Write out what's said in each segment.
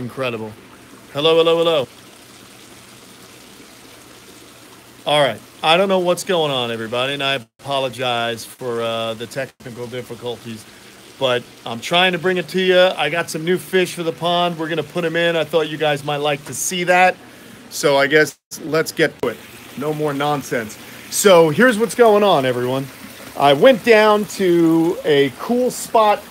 Incredible. Hello, hello, hello. All right. I don't know what's going on, everybody, and I apologize for uh, the technical difficulties, but I'm trying to bring it to you. I got some new fish for the pond. We're going to put them in. I thought you guys might like to see that. So I guess let's get to it. No more nonsense. So here's what's going on, everyone. I went down to a cool spot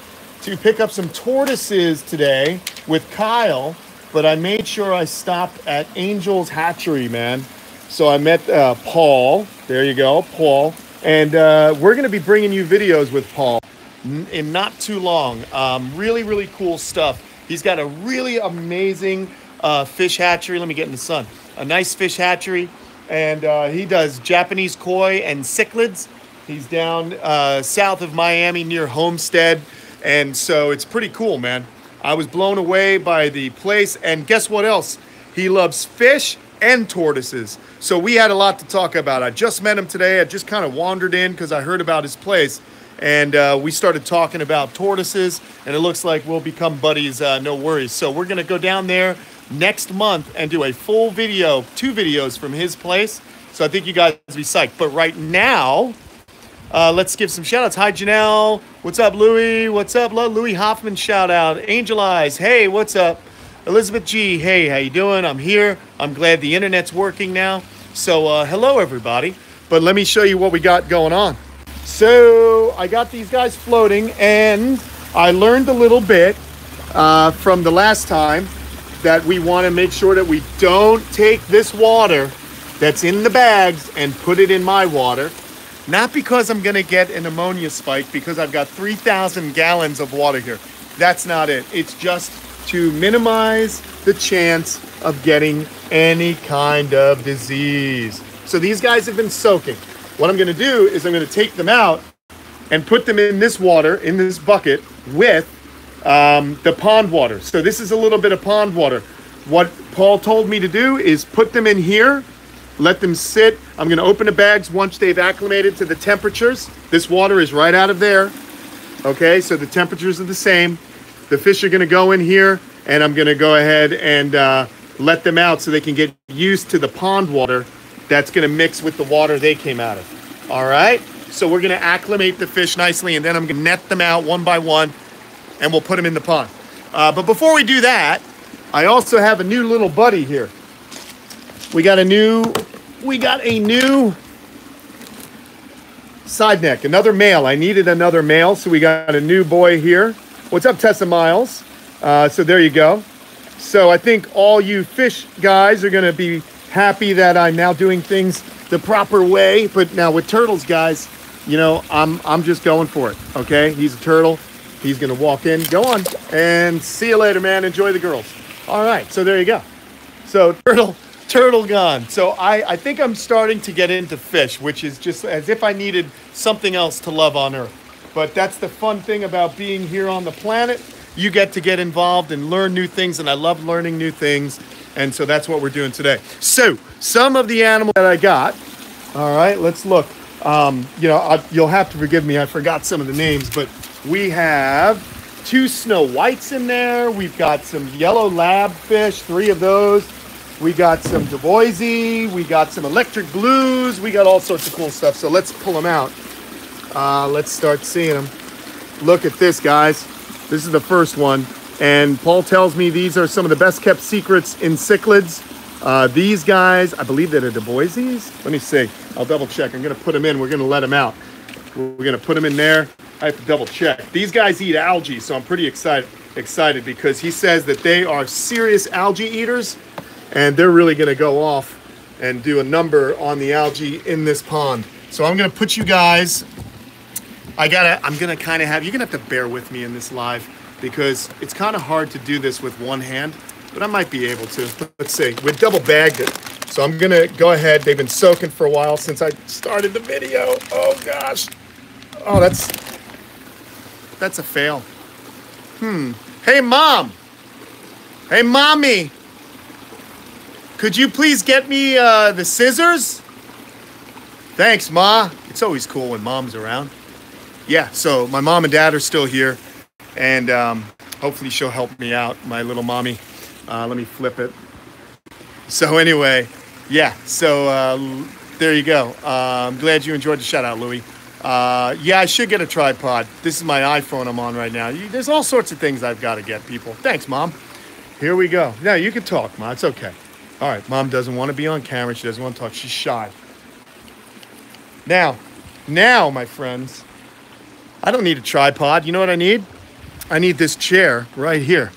to pick up some tortoises today with Kyle, but I made sure I stopped at Angel's Hatchery, man. So I met uh, Paul. There you go, Paul. And uh, we're going to be bringing you videos with Paul in not too long. Um, really, really cool stuff. He's got a really amazing uh, fish hatchery. Let me get in the sun. A nice fish hatchery. And uh, he does Japanese koi and cichlids. He's down uh, south of Miami near Homestead. And so it's pretty cool, man. I was blown away by the place. And guess what else? He loves fish and tortoises. So we had a lot to talk about. I just met him today. I just kind of wandered in because I heard about his place. And uh, we started talking about tortoises, and it looks like we'll become buddies, uh, no worries. So we're going to go down there next month and do a full video, two videos from his place. So I think you guys will be psyched. But right now, uh, let's give some shout outs. Hi, Janelle. What's up, Louie? What's up? Louie Hoffman shout out. Angel Eyes. Hey, what's up? Elizabeth G. Hey, how you doing? I'm here. I'm glad the internet's working now. So, uh, hello, everybody. But let me show you what we got going on. So, I got these guys floating, and I learned a little bit uh, from the last time that we want to make sure that we don't take this water that's in the bags and put it in my water. Not because I'm to get an ammonia spike, because I've got 3,000 gallons of water here. That's not it. It's just to minimize the chance of getting any kind of disease. So these guys have been soaking. What I'm to do is I'm to take them out and put them in this water, in this bucket, with um, the pond water. So this is a little bit of pond water. What Paul told me to do is put them in here, let them sit. I'm going to open the bags once they've acclimated to the temperatures. This water is right out of there. Okay, so the temperatures are the same. The fish are going to go in here, and I'm going to go ahead and uh, let them out so they can get used to the pond water that's going to mix with the water they came out of. All right? So we're going to acclimate the fish nicely, and then I'm going to net them out one by one, and we'll put them in the pond. Uh, but before we do that, I also have a new little buddy here. We got a new, we got a new side neck, another male. I needed another male, so we got a new boy here. What's up, Tessa Miles? Uh, so there you go. So I think all you fish guys are going to be happy that I'm now doing things the proper way. But now with turtles, guys, you know, I'm I'm just going for it. Okay, he's a turtle. He's going to walk in. Go on and see you later, man. Enjoy the girls. All right. So there you go. So turtle turtle gone. So I, I think I'm starting to get into fish, which is just as if I needed something else to love on Earth. But that's the fun thing about being here on the planet. You get to get involved and learn new things, and I love learning new things. And so that's what we're doing today. So, some of the animals that I got, all right, let's look. Um, you know, I, you'll have to forgive me, I forgot some of the names, but we have two snow whites in there. We've got some yellow lab fish, three of those. We got some Duboisi. We got some electric blues. We got all sorts of cool stuff. So let's pull them out. Uh, let's start seeing them. Look at this, guys. This is the first one. And Paul tells me these are some of the best kept secrets in cichlids. Uh, these guys, I believe that are the Boise's. Let me see. I'll double check. I'm going to put them in. We're going to let them out. We're going to put them in there. I have to double check. These guys eat algae, so I'm pretty excited excited because he says that they are serious algae eaters and they're really to go off and do a number on the algae in this pond. So I'm to put you guys I gotta, I'm gonna kind of have, you're gonna have to bear with me in this live because it's kind of hard to do this with one hand, but I might be able to. Let's see, we double bagged it. So I'm gonna go ahead. They've been soaking for a while since I started the video. Oh gosh. Oh, that's, that's a fail. Hmm. Hey, mom. Hey, mommy. Could you please get me uh, the scissors? Thanks, Ma. It's always cool when mom's around yeah, so my mom and dad are still here, and um, hopefully she'll help me out, my little mommy. Uh, let me flip it. So anyway, yeah. So uh, there you go. Uh, I'm glad you enjoyed the shout out, Louie. Uh, yeah, I should get a tripod. This is my iPhone I'm on right now. You, there's all sorts of things I've got to get, people. Thanks, Mom. Here we go. Now you can talk, Mom. It's okay. All right, Mom doesn't want to be on camera. She doesn't want to talk. She's shy. Now, now, my friends, I don't need a tripod. You know what I need? I need this chair right here.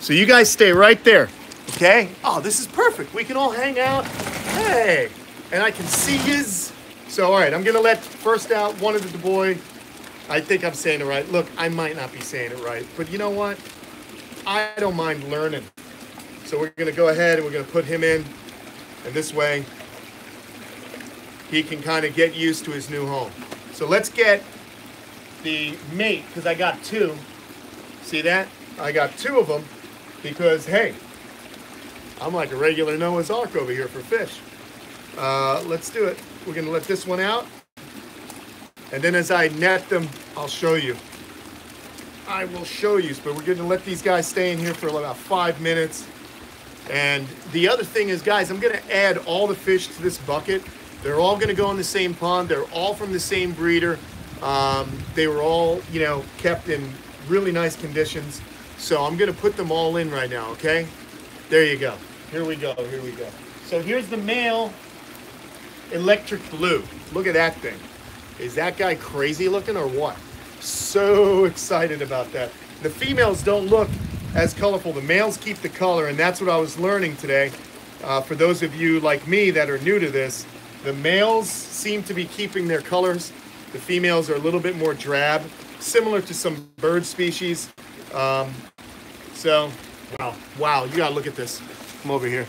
So you guys stay right there, okay? Oh, this is perfect. We can all hang out. Hey, and I can see his. So, all right, I'm gonna let first out one of the boy. I think I'm saying it right. Look, I might not be saying it right, but you know what? I don't mind learning. So we're gonna go ahead and we're gonna put him in, and this way he can kind of get used to his new home. So let's get the mate, because I got two. See that? I got two of them because, hey, I'm like a regular Noah's Ark over here for fish. Uh, let's do it. We're going to let this one out. And then as I net them, I'll show you. I will show you. But we're going to let these guys stay in here for about five minutes. And the other thing is, guys, I'm going to add all the fish to this bucket. They're all going to go in the same pond. They're all from the same breeder. Um, they were all, you know, kept in really nice conditions. So I'm going to put them all in right now, okay? There you go. Here we go. Here we go. So here's the male electric blue. Look at that thing. Is that guy crazy looking or what? So excited about that. The females don't look as colorful. The males keep the color, and that's what I was learning today. Uh, for those of you like me that are new to this, the males seem to be keeping their colors. The females are a little bit more drab, similar to some bird species. Um, so, wow, wow, you gotta look at this. Come over here.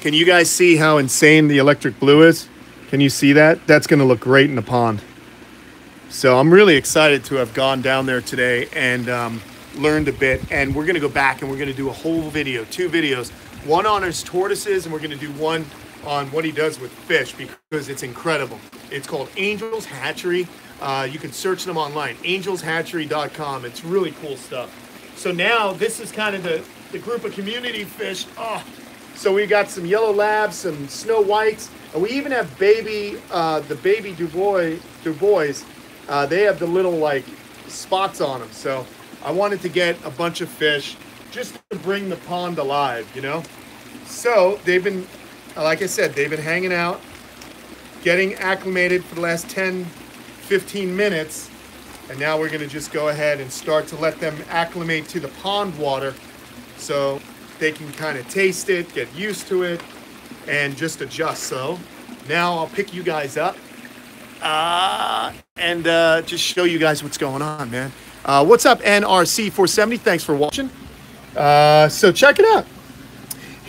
Can you guys see how insane the electric blue is? Can you see that? That's gonna look great in the pond. So I'm really excited to have gone down there today and um, learned a bit. And we're gonna go back and we're gonna do a whole video, two videos. One on his tortoises and we're gonna do one on what he does with fish because it's incredible. It's called Angels Hatchery. Uh, you can search them online, angelshatchery.com. It's really cool stuff. So now this is kind of the, the group of community fish. Oh, so we got some yellow labs, some snow whites, and we even have baby, uh, the baby Dubois, Dubois. Uh, they have the little like spots on them. So I wanted to get a bunch of fish just to bring the pond alive, you know? So they've been like I said, they've been hanging out, getting acclimated for the last 10, 15 minutes. And now we're gonna just go ahead and start to let them acclimate to the pond water so they can kind of taste it, get used to it, and just adjust. So now I'll pick you guys up uh, and uh, just show you guys what's going on, man. Uh, what's up, NRC470? Thanks for watching. Uh, so check it out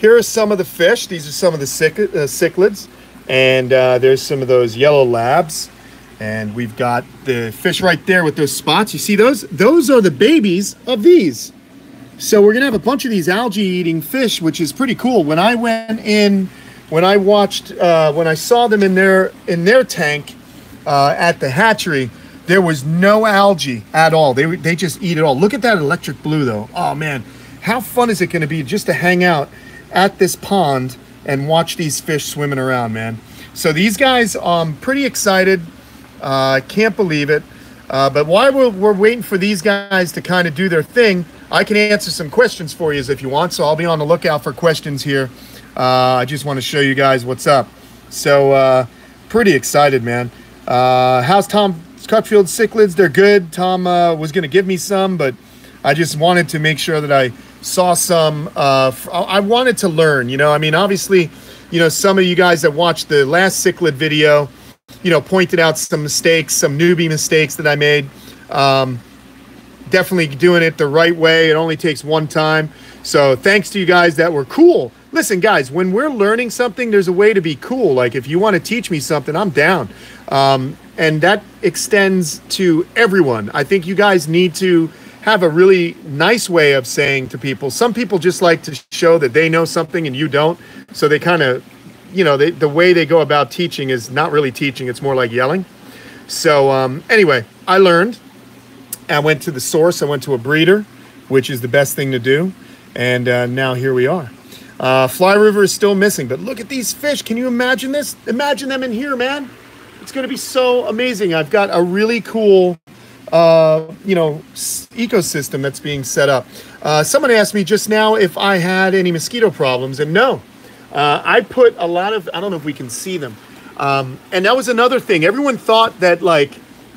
here are some of the fish. These are some of the cic uh, cichlids. And uh, there's some of those yellow labs. And we've got the fish right there with those spots. You see those? Those are the babies of these. So we're gonna have a bunch of these algae eating fish, which is pretty cool. When I went in, when I watched, uh, when I saw them in their in their tank uh, at the hatchery, there was no algae at all. They they just eat it all. Look at that electric blue though. Oh man, how fun is it going to be just to hang out at this pond and watch these fish swimming around, man. So these guys, I'm pretty excited. I uh, can't believe it. Uh, but while we're, we're, waiting for these guys to kind of do their thing, I can answer some questions for you if you want. So I'll be on the lookout for questions here. Uh, I just want to show you guys what's up. So uh, pretty excited, man. Uh, how's Tom Cutfield cichlids? They're good. Tom uh, was going to give me some, but I just wanted to make sure that I saw some. Uh, I wanted to learn. You know, I mean, obviously, you know, some of you guys that watched the last cichlid video, you know, pointed out some mistakes, some newbie mistakes that I made. Um, definitely doing it the right way. It only takes one time. So thanks to you guys that were cool. Listen, guys, when we're learning something, there's a way to be cool. Like if you want to teach me something, I'm down. Um, and that extends to everyone. I think you guys need to have a really nice way of saying to people. Some people just like to show that they know something and you don't. So they kind of, you know, they, the way they go about teaching is not really teaching, it's more like yelling. So, um, anyway, I learned. I went to the source, I went to a breeder, which is the best thing to do. And uh, now here we are. Uh, Fly River is still missing, but look at these fish. Can you imagine this? Imagine them in here, man. It's going to be so amazing. I've got a really cool, uh, you know, ecosystem that's being set up. Uh, someone asked me just now if I had any mosquito problems, and no. Uh, I put a lot of, I don't know if we can see them. Um, and that was another thing. Everyone thought that, like,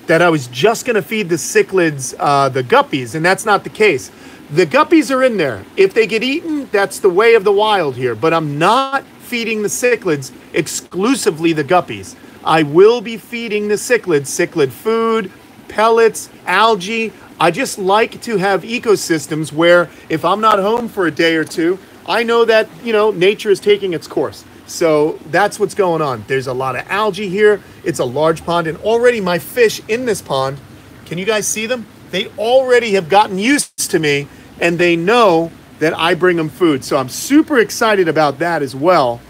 that I was just going to feed the cichlids uh, the guppies, and that's not the case. The guppies are in there. If they get eaten, that's the way of the wild here. But I'm not feeding the cichlids exclusively the guppies. I will be feeding the cichlids cichlid food, pellets, algae. I just like to have ecosystems where if I'm not home for a day or two, I know that, you know, nature is taking its course. So that's what's going on. There's a lot of algae here. It's a large pond and already my fish in this pond, can you guys see them? They already have gotten used to me and they know that I bring them food. So I'm super excited about that as well,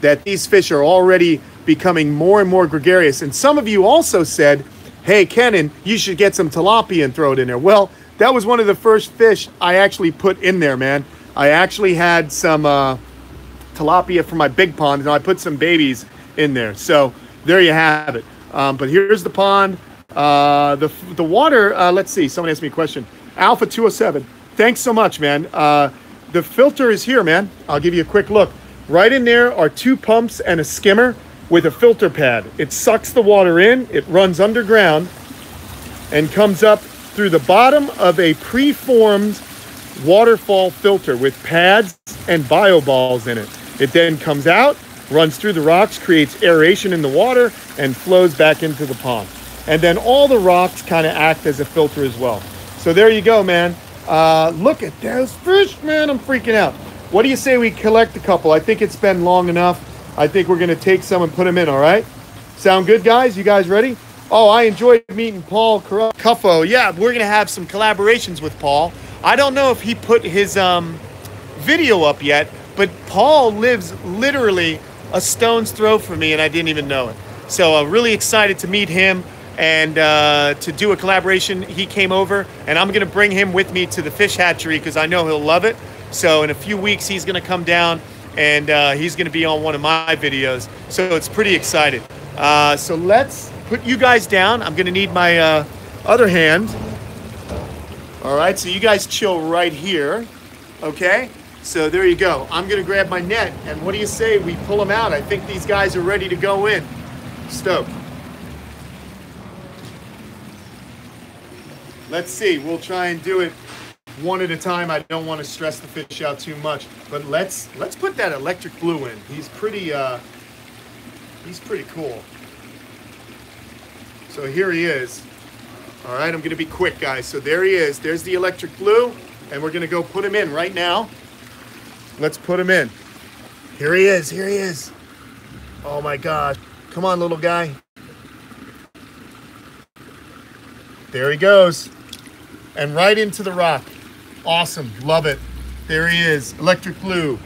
that these fish are already becoming more and more gregarious. And some of you also said, hey, Kenan, you should get some tilapia and throw it in there. Well, that was one of the first fish I actually put in there, man. I actually had some uh, tilapia from my big pond and I put some babies in there. So there you have it. Um, but here's the pond. Uh, the, the water, uh, let's see, someone asked me a question. Alpha 207 thanks so much, man. Uh, the filter is here, man. I'll give you a quick look. Right in there are two pumps and a skimmer with a filter pad. It sucks the water in, it runs underground, and comes up through the bottom of a preformed waterfall filter with pads and bio balls in it. It then comes out, runs through the rocks, creates aeration in the water, and flows back into the pond. And then all the rocks kind of act as a filter as well. So there you go, man. Uh, look at those fish, man. I'm freaking out. What do you say we collect a couple? I think it's been long enough. I think we're going to take some and put them in, all right? Sound good, guys? You guys ready? Oh, I enjoyed meeting Paul Cuffo. Yeah, we're going to have some collaborations with Paul. I don't know if he put his um, video up yet, but Paul lives literally a stone's throw from me, and I didn't even know it. So I'm uh, really excited to meet him and uh, to do a collaboration. He came over, and I'm going to bring him with me to the fish hatchery because I know he'll love it. So in a few weeks, he's going to come down and uh, he's going to be on one of my videos. So it's pretty excited. Uh, so let's put you guys down. I'm going to need my uh, other hand. All right, so you guys chill right here. Okay, so there you go. I'm going to grab my net, and what do you say we pull them out? I think these guys are ready to go in. Stoked. Let's see. We'll try and do it one at a time. I don't want to stress the fish out too much, but let's let's put that electric blue in. He's pretty uh, he's pretty cool. So here he is. All right, I'm to be quick, guys. So there he is. There's the electric blue, and we're to go put him in right now. Let's put him in. Here he is. Here he is. Oh my gosh. Come on, little guy. There he goes and right into the rock. Awesome, love it. There he is, Electric Blue.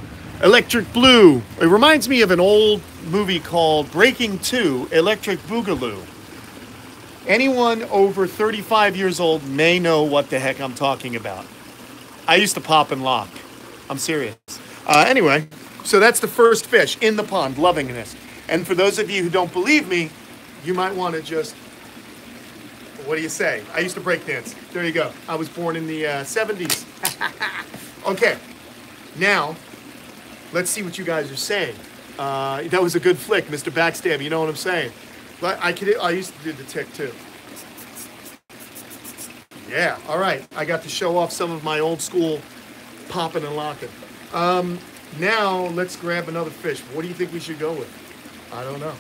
Electric Blue. It reminds me of an old movie called Breakin' 2, Electric Boogaloo. Anyone over 35 years old may know what the heck I'm talking about. I used to pop and lock. I'm serious. Uh, anyway, so that's the first fish in the pond, loving this. And for those of you who don't believe me, you might want to just what do you say? I used to break dance. There you go. I was born in the uh, 70s. okay, now let's see what you guys are saying. Uh, that was a good flick, Mr. Backstab. You know what I'm saying? But I could. I used to do the tick too. Yeah. All right. I got to show off some of my old school popping and locking. Um, now let's grab another fish. What do you think we should go with? I don't know.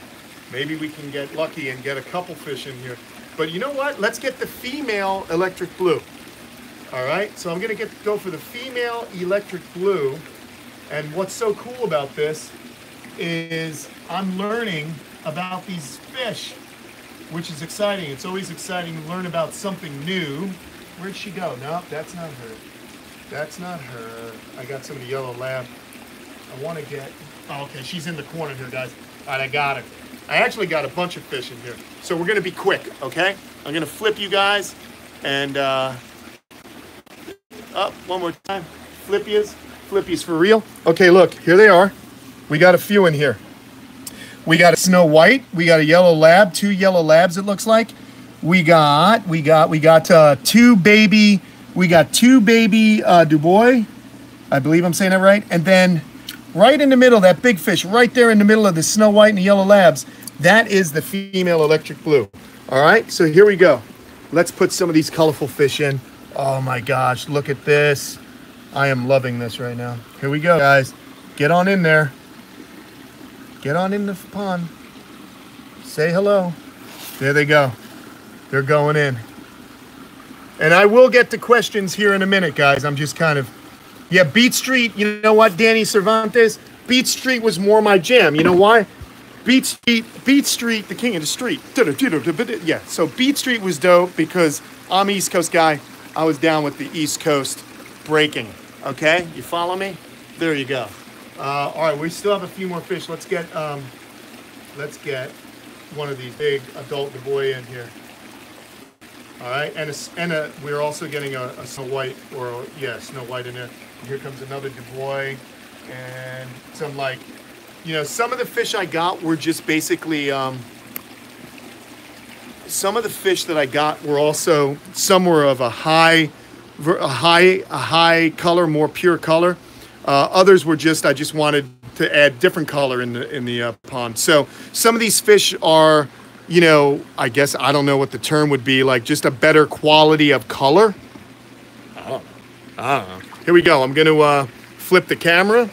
Maybe we can get lucky and get a couple fish in here. But you know what? Let's get the female electric blue. All right, so I'm gonna get go for the female electric blue. And what's so cool about this is I'm learning about these fish, which is exciting. It's always exciting to learn about something new. Where'd she go? No, that's not her. That's not her. I got some of the yellow lab. I want to get, oh, okay, she's in the corner here, guys. All right, I got it. I actually got a bunch of fish in here. So we're gonna be quick, okay? I'm gonna flip you guys and uh, up one more time. Flippies, flippies for real. Okay, look, here they are. We got a few in here. We got a Snow White. We got a yellow lab, two yellow labs it looks like. We got, we got, we got uh, two baby, we got two baby uh, Dubois. I believe I'm saying that right. And then right in the middle, that big fish, right there in the middle of the Snow White and the yellow labs, that is the female electric blue. All right, so here we go. Let's put some of these colorful fish in. Oh my gosh, look at this. I am loving this right now. Here we go, guys. Get on in there. Get on in the pond. Say hello. There they go. They're going in. And I will get to questions here in a minute, guys. I'm just kind of, yeah, Beat Street, you know what, Danny Cervantes? Beat Street was more my jam. You know why? Beat Street, Beat Street, the king of the street. Yeah, so Beat Street was dope because I'm East Coast guy. I was down with the East Coast breaking. Okay, you follow me? There you go. Uh, all right, we still have a few more fish. Let's get um, let's get one of these big adult Dubois in here. All right, and a, and a, we're also getting a, a Snow White or a, yeah, Snow White in there. Here comes another Dubois and some like, you know, some of the fish I got were just basically. Um, some of the fish that I got were also some were of a high, a high, a high color, more pure color. Uh, others were just I just wanted to add different color in the in the uh, pond. So some of these fish are you know, I guess I don't know what the term would be, like just a better quality of color. I don't know. I don't know. Here we go. I'm going to uh, flip the camera.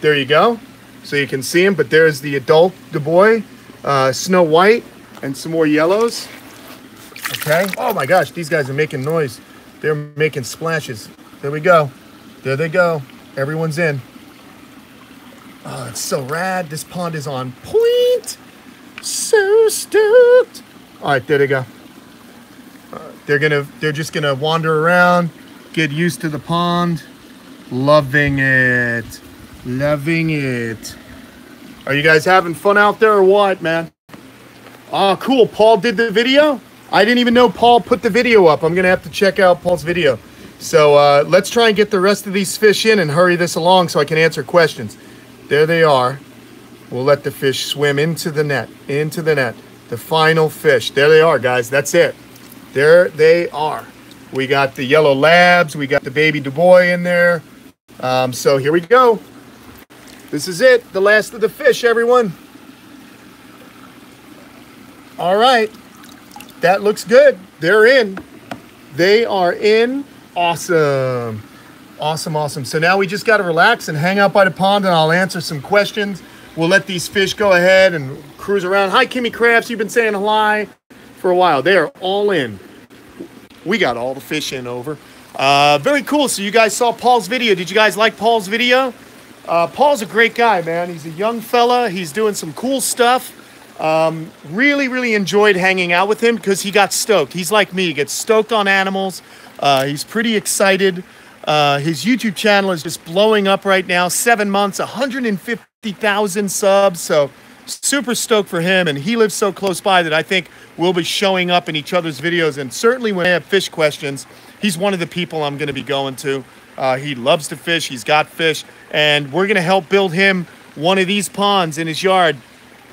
There you go. So you can see him, but there's the adult Dubois, uh, Snow White, and some more yellows. Okay. Oh my gosh, these guys are making noise. They're making splashes. There we go. There they go. Everyone's in. Oh, it's so rad. This pond is on point. So stoked. All right, there they go. Uh, they're gonna, they're just gonna wander around, get used to the pond. Loving it. Loving it. Are you guys having fun out there or what, man? Oh, cool. Paul did the video? I didn't even know Paul put the video up. I'm going to have to check out Paul's video. So uh, let's try and get the rest of these fish in and hurry this along so I can answer questions. There they are. We'll let the fish swim into the net, into the net. The final fish. There they are, guys. That's it. There they are. We got the yellow labs. We got the baby Dubois in there. Um, so here we go. This is it. The last of the fish, everyone. All right. That looks good. They're in. They are in. Awesome. Awesome, awesome. So now we just got to relax and hang out by the pond and I'll answer some questions we'll let these fish go ahead and cruise around. Hi, Kimmy Crafts. You've been saying hi for a while. They are all in. We got all the fish in over. Uh, very cool. So you guys saw Paul's video. Did you guys like Paul's video? Uh, Paul's a great guy, man. He's a young fella. He's doing some cool stuff. Um, really, really enjoyed hanging out with him because he got stoked. He's like me. He gets stoked on animals. Uh, he's pretty excited. Uh, his YouTube channel is just blowing up right now. Seven months, 150,000 subs. So super stoked for him. And he lives so close by that I think we'll be showing up in each other's videos. And certainly when I have fish questions, he's one of the people I'm going to be going to. Uh, he loves to fish. He's got fish. And we're going to help build him one of these ponds in his yard.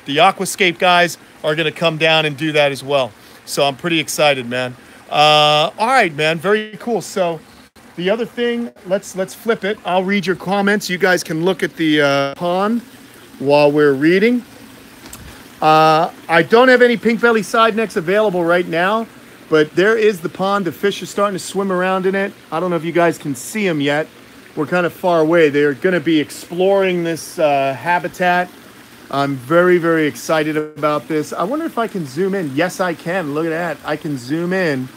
The Aquascape guys are going to come down and do that as well. So I'm pretty excited, man. Uh, all right, man. Very cool. So the other thing, let's let's flip it. I'll read your comments. You guys can look at the uh, pond while we're reading. Uh, I don't have any pink belly side necks available right now, but there is the pond. The fish are starting to swim around in it. I don't know if you guys can see them yet. We're kind of far away. They're going to be exploring this uh, habitat. I'm very, very excited about this. I wonder if I can zoom in. Yes, I can. Look at that. I can zoom in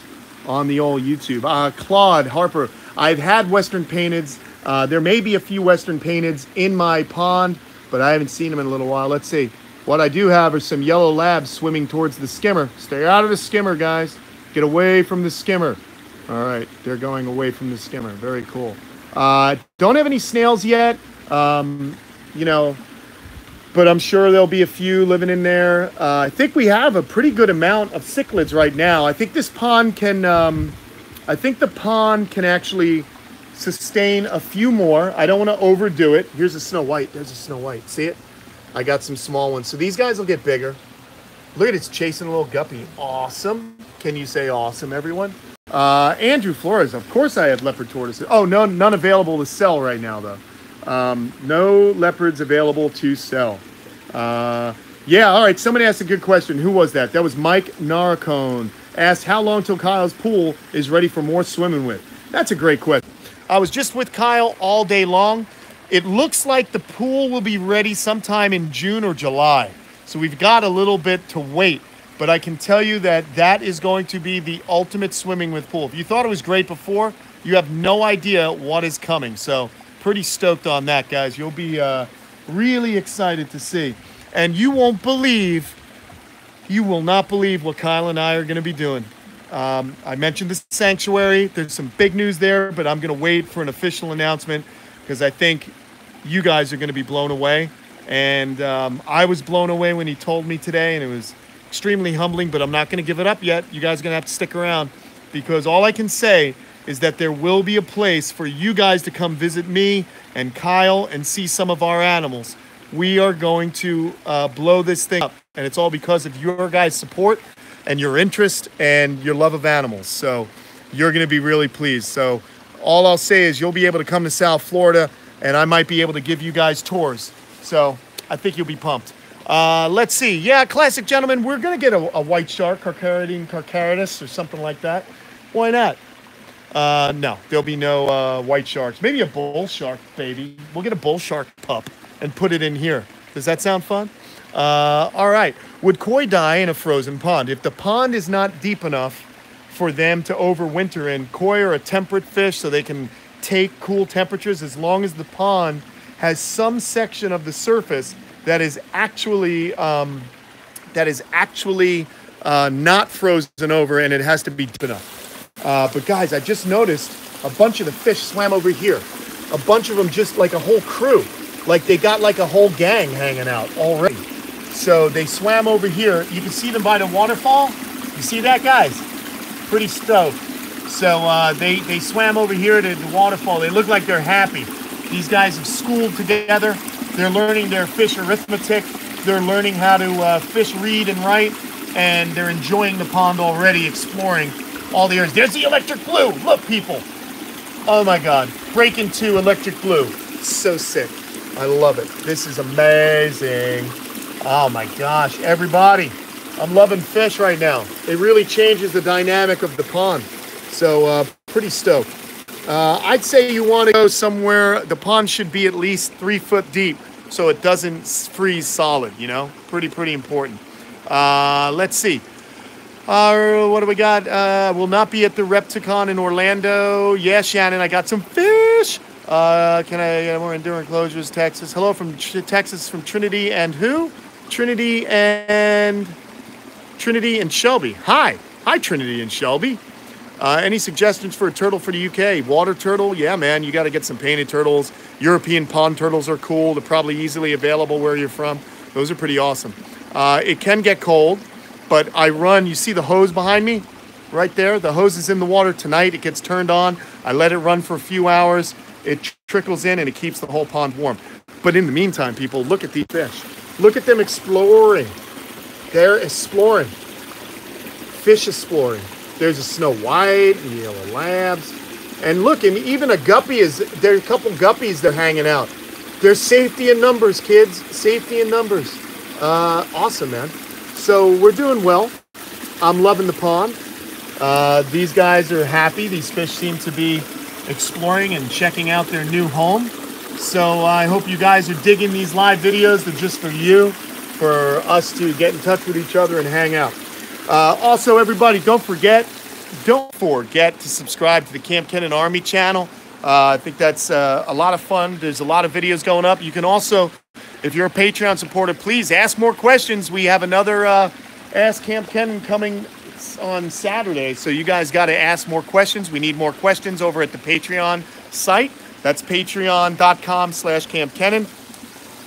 on the old YouTube. Uh, Claude Harper, I've had Western painteds. Uh, there may be a few Western painteds in my pond, but I haven't seen them in a little while. Let's see. What I do have are some yellow labs swimming towards the skimmer. Stay out of the skimmer, guys. Get away from the skimmer. All right, they're going away from the skimmer. Very cool. Uh, don't have any snails yet. Um, you know, but I'm sure there'll be a few living in there. Uh, I think we have a pretty good amount of cichlids right now. I think this pond can, um, I think the pond can actually sustain a few more. I don't want to overdo it. Here's a Snow White. There's a Snow White. See it? I got some small ones. So these guys will get bigger. Look at it, it's chasing a little guppy. Awesome. Can you say awesome, everyone? Uh, Andrew Flores, of course I have leopard tortoises. Oh, no, none available to sell right now, though. Um, no leopards available to sell. Uh, yeah, all right. Somebody asked a good question. Who was that? That was Mike Narcone. Asked how long till Kyle's pool is ready for more swimming with. That's a great question. I was just with Kyle all day long. It looks like the pool will be ready sometime in June or July. So we've got a little bit to wait. But I can tell you that that is going to be the ultimate swimming with pool. If you thought it was great before, you have no idea what is coming. So pretty stoked on that, guys. You'll be uh, really excited to see. And you won't believe, you will not believe what Kyle and I are going to be doing. Um, I mentioned the sanctuary. There's some big news there, but I'm going to wait for an official announcement because I think you guys are going to be blown away. And um, I was blown away when he told me today, and it was extremely humbling, but I'm not going to give it up yet. You guys are going to have to stick around because all I can say is that there will be a place for you guys to come visit me and Kyle and see some of our animals. We are going to uh, blow this thing up, and it's all because of your guys' support and your interest and your love of animals. So you're going to be really pleased. So all I'll say is you'll be able to come to South Florida, and I might be able to give you guys tours. So I think you'll be pumped. Uh, let's see. Yeah, classic gentlemen, we're going to get a, a, white shark, Carcharodon carcharodus, or something like that. Why not? Uh, no, there'll be no uh, white sharks. Maybe a bull shark, baby. We'll get a bull shark pup and put it in here. Does that sound fun? Uh, all right. Would koi die in a frozen pond? If the pond is not deep enough for them to overwinter in, koi are a temperate fish, so they can take cool temperatures as long as the pond has some section of the surface that is actually um, that is actually uh, not frozen over, and it has to be deep enough. Uh, but guys, I just noticed a bunch of the fish swam over here. A bunch of them just like a whole crew. Like they got like a whole gang hanging out already. So they swam over here. You can see them by the waterfall. You see that, guys? Pretty stoked. So uh, they, they swam over here to the waterfall. They look like they're happy. These guys have schooled together. They're learning their fish arithmetic. They're learning how to uh, fish read and write. And they're enjoying the pond already, exploring all the areas. There's the electric blue. Look, people. Oh my God. Break into electric blue. So sick. I love it. This is amazing. Oh my gosh. Everybody, I'm loving fish right now. It really changes the dynamic of the pond. So, uh, pretty stoked. Uh, I'd say you want to go somewhere, the pond should be at least three foot deep so it doesn't freeze solid, you know? Pretty, pretty important. Uh, let's see. Uh, what do we got? Uh, will not be at the Repticon in Orlando. Yeah, Shannon, I got some fish. Uh, can I get more enduring closures? Texas. Hello from Texas, from Trinity and who? Trinity and Trinity and Shelby. Hi, hi, Trinity and Shelby. Uh, any suggestions for a turtle for the UK? Water turtle? Yeah, man, you got to get some painted turtles. European pond turtles are cool. They're probably easily available where you're from. Those are pretty awesome. Uh, it can get cold but I run, you see the hose behind me? Right there, the hose is in the water tonight. It gets turned on. I let it run for a few hours. It trickles in and it keeps the whole pond warm. But in the meantime, people, look at these fish. Look at them exploring. They're exploring. Fish exploring. There's a snow white and yellow labs. And look, and even a guppy is, there's a couple guppies they're hanging out. There's safety in numbers, kids. Safety in numbers. Uh, awesome, man. So we're doing well. I'm loving the pond. Uh, these guys are happy. These fish seem to be exploring and checking out their new home. So I hope you guys are digging these live videos. They're just for you, for us to get in touch with each other and hang out. Uh, also, everybody, don't forget, don't forget to subscribe to the Kamp Kenan Army channel. Uh, I think that's uh, a lot of fun. There's a lot of videos going up. You can also if you're a Patreon supporter, please ask more questions. We have another uh, Ask Kamp Kenan coming on Saturday, so you guys got to ask more questions. We need more questions over at the Patreon site. That's patreon.com slash Kamp Kenan.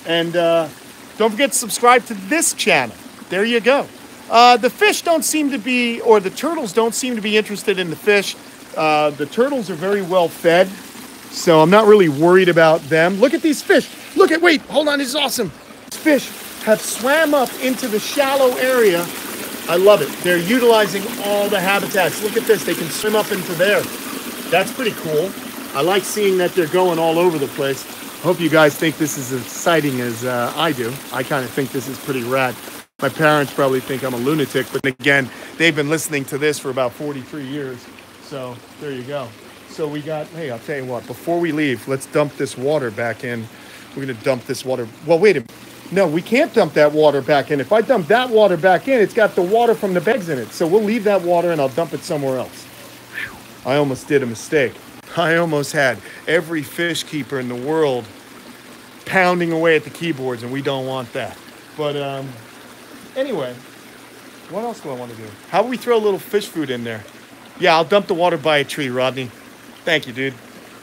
And uh, don't forget to subscribe to this channel. There you go. Uh, the fish don't seem to be, or the turtles don't seem to be interested in the fish. Uh, the turtles are very well fed, So I'm not really worried about them. Look at these fish. Look at, wait, hold on, this is awesome. These fish have swam up into the shallow area. I love it. They're utilizing all the habitats. Look at this, they can swim up into there. That's pretty cool. I like seeing that they're going all over the place. Hope you guys think this is as exciting as uh, I do. I kind of think this is pretty rad. My parents probably think I'm a lunatic, but again, they've been listening to this for about 43 years. So there you go. So we got, hey, I'll tell you what, before we leave, let's dump this water back in. We're going to dump this water. Well, wait a minute. No, we can't dump that water back in. If I dump that water back in, it's got the water from the bags in it. So we'll leave that water and I'll dump it somewhere else. I almost did a mistake. I almost had every fish keeper in the world pounding away at the keyboards, and we don't want that. But um, anyway, what else do I want to do? How about we throw a little fish food in there? Yeah, I'll dump the water by a tree, Rodney. Thank you, dude.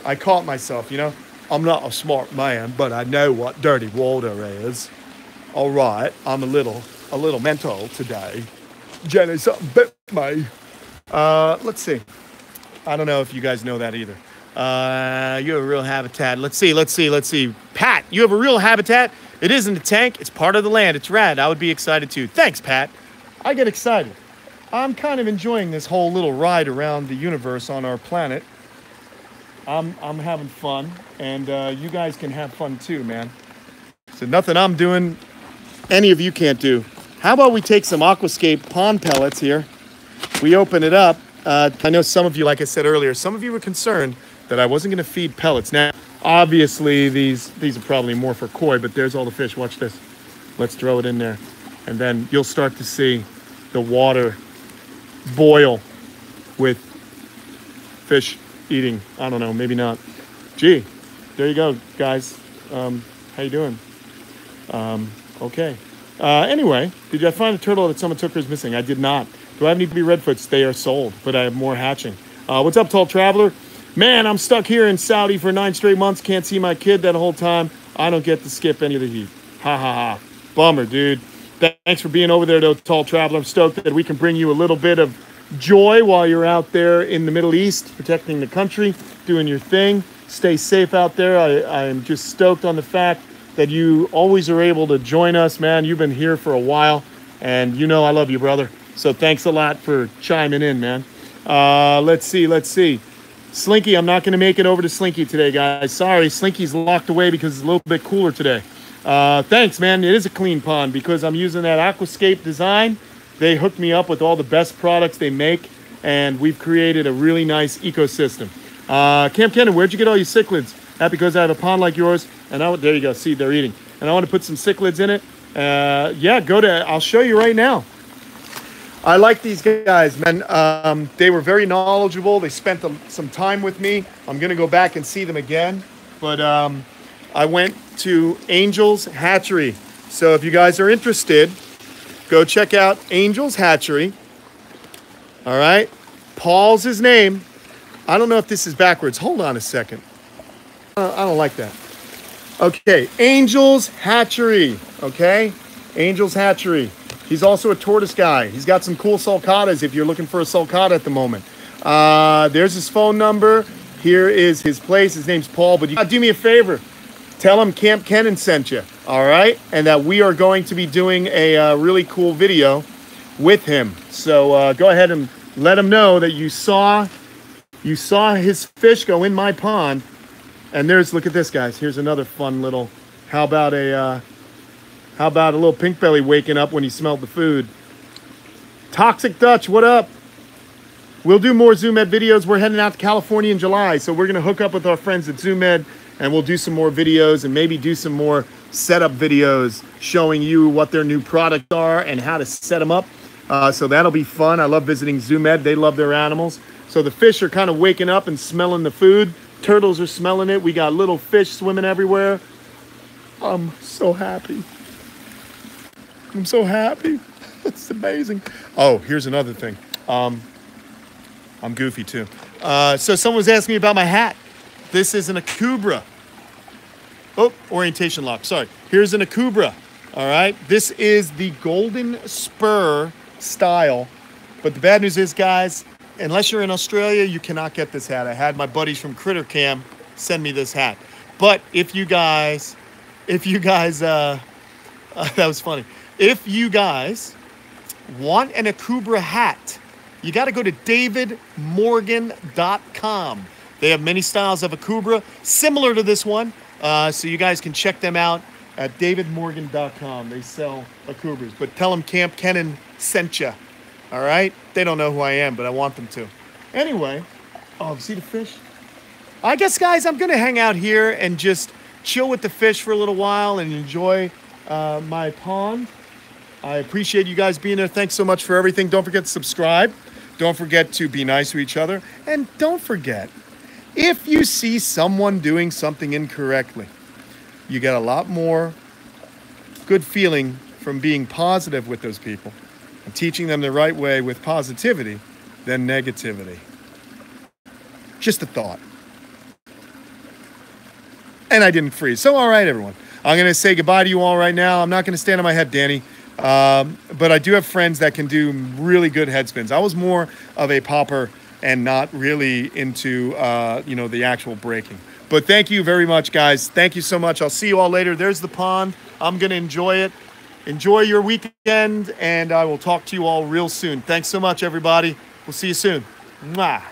I caught myself, you know. I'm not a smart man, but I know what dirty water is. All right, I'm a little, a little mental today. Jenny, something bit me. Uh, let's see. I don't know if you guys know that either. Uh, you have a real habitat. Let's see, let's see, let's see. Pat, you have a real habitat. It isn't a tank. It's part of the land. It's rad. I would be excited too. Thanks, Pat. I get excited. I'm kind of enjoying this whole little ride around the universe on our planet. I'm I'm having fun, and uh, you guys can have fun too, man. So nothing I'm doing, any of you can't do. How about we take some Aquascape pond pellets here? We open it up. Uh, I know some of you, like I said earlier, some of you were concerned that I wasn't going to feed pellets. Now, obviously, these these are probably more for koi, but there's all the fish. Watch this. Let's throw it in there, and then you'll start to see the water boil with fish eating. I don't know, maybe not. Gee, there you go, guys. Um, how you doing? Um, okay. Uh, anyway, did I find a turtle that someone took or is missing? I did not. Do I have to be redfoots? They are sold, but I have more hatching. Uh, what's up, tall traveler? Man, I'm stuck here in Saudi for nine straight months. Can't see my kid that whole time. I don't get to skip any of the heat. Ha ha ha. Bummer, dude. Thanks for being over there, though, tall traveler. I'm stoked that we can bring you a little bit of joy while you're out there in the Middle East, protecting the country, doing your thing. Stay safe out there. I, I'm just stoked on the fact that you always are able to join us, man. You've been here for a while, and you know I love you, brother. So thanks a lot for chiming in, man. Uh, let's see, let's see. Slinky, I'm not going to make it over to Slinky today, guys. Sorry, Slinky's locked away because it's a little bit cooler today. Uh, thanks, man. It is a clean pond because I'm using that Aquascape design. They hooked me up with all the best products they make, and we've created a really nice ecosystem. Uh, Kamp Kenan, where'd you get all your cichlids? That because I have a pond like yours, and I there you go. See, they're eating, and I want to put some cichlids in it. Uh, yeah, go to. I'll show you right now. I like these guys, man. Um, they were very knowledgeable. They spent some time with me. I'm gonna go back and see them again, but um, I went to Angels Hatchery. So if you guys are interested, go check out Angels Hatchery. All right, Paul's his name. I don't know if this is backwards. Hold on a second. Uh, I don't like that. Okay, Angels Hatchery. Okay, Angels Hatchery. He's also a tortoise guy. He's got some cool sulcatas if you're looking for a sulcata at the moment. Uh, there's his phone number. Here is his place. His name's Paul. But you gotta do me a favor. Tell him Kamp Kenan sent you. All right, and that we are going to be doing a uh, really cool video with him. So uh, go ahead and let him know that you saw you saw his fish go in my pond. And there's look at this, guys. Here's another fun little. How about a uh, how about a little pink belly waking up when he smelled the food? Toxic Dutch, what up? We'll do more Zoo Med videos. We're heading out to California in July, so we're gonna hook up with our friends at Zoo Med and we'll do some more videos and maybe do some more setup videos showing you what their new products are and how to set them up. Uh, so that'll be fun. I love visiting Zoo Med. They love their animals. So the fish are kind of waking up and smelling the food. Turtles are smelling it. We got little fish swimming everywhere. I'm so happy. I'm so happy. it's amazing. Oh, here's another thing. Um, I'm goofy too. Uh, so someone was asking me about my hat. This is an Akubra. Oh, orientation lock. Sorry. Here's an Akubra. All right. This is the Golden Spur style. But the bad news is, guys, unless you're in Australia, you cannot get this hat. I had my buddies from Critter Cam send me this hat. But if you guys, if you guys, uh, uh that was funny. If you guys want an Akubra hat, you got to go to davidmorgan.com. They have many styles of Akubra, similar to this one. Uh, so you guys can check them out at davidmorgan.com. They sell Akubras. But tell them Kamp Kenan sent you. All right? They don't know who I am, but I want them to. Anyway, oh, see the fish? I guess, guys, I'm going to hang out here and just chill with the fish for a little while and enjoy uh, my pond. I appreciate you guys being there. Thanks so much for everything. Don't forget to subscribe. Don't forget to be nice to each other. And don't forget, if you see someone doing something incorrectly, you get a lot more good feeling from being positive with those people and teaching them the right way with positivity than negativity. Just a thought. And I didn't freeze. So, all right, everyone. I'm going to say goodbye to you all right now. I'm not going to stand on my head, Danny. Um, but I do have friends that can do really good head spins. I was more of a popper and not really into uh, you know the actual breaking. But thank you very much, guys. Thank you so much. I'll see you all later. There's the pond. I'm gonna enjoy it. Enjoy your weekend, and I will talk to you all real soon. Thanks so much, everybody. We'll see you soon. Mwah.